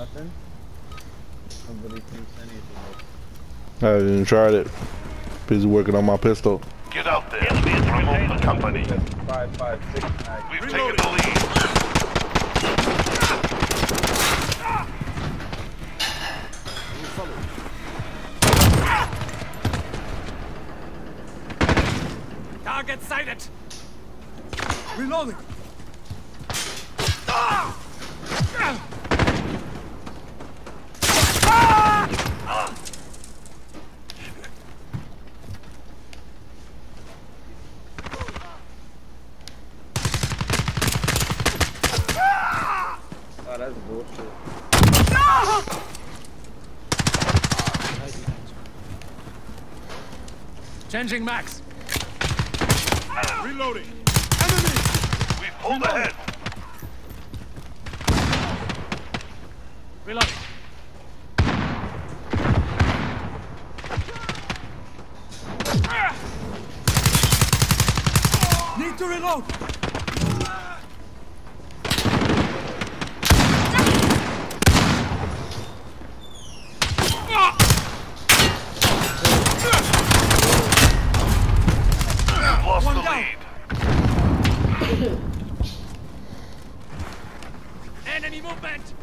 Nothing? Nobody thinks anything. I didn't try it. Busy working on my pistol. Get out there. Promote the company. Five, five, six, nine. We've taken the lead. Target sighted! Reloading! Changing max! Reloading. We've pulled ahead. Reloading! Need to reload! We've lost One the down. lead. Enemy movement!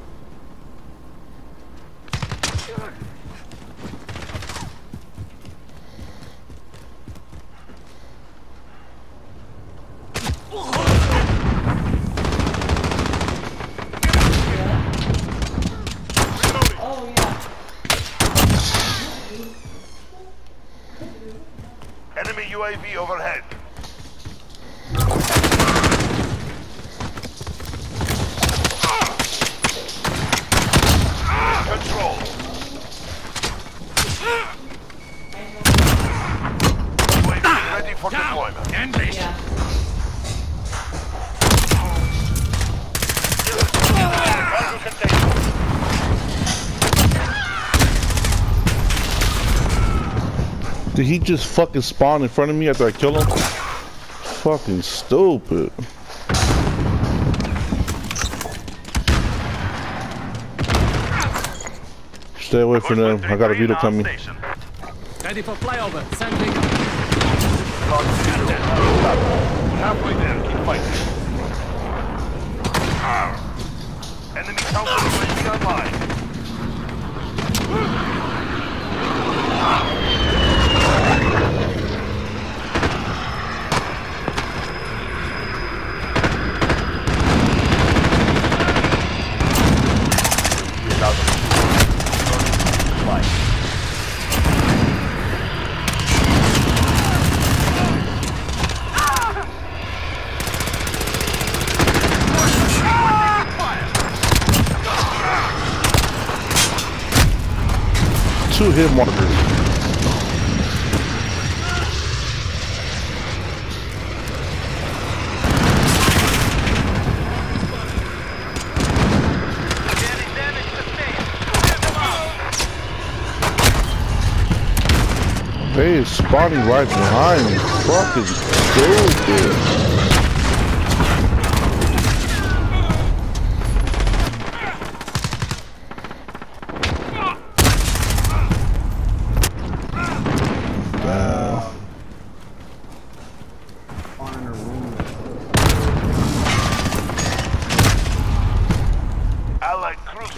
Oh yeah. Enemy UAV overhead. Did he just fucking spawn in front of me after I kill him? Fucking stupid. Stay away from them. I got a VTOL coming. Ready for flyover. Sending. Halfway there, keep fighting. Enemy counter UAV online. Two hit markers. They is spawning right behind me. Fucking stupid.